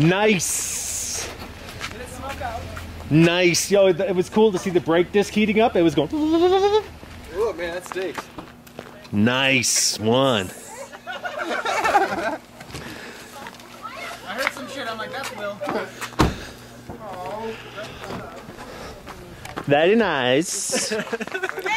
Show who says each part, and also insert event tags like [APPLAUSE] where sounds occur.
Speaker 1: Nice. Nice. Yo, it was cool to see the brake disc heating up. It was going.
Speaker 2: Oh man, that stinks.
Speaker 1: Nice one.
Speaker 3: I heard some shit. I'm like, that's Will.
Speaker 1: Very nice. [LAUGHS]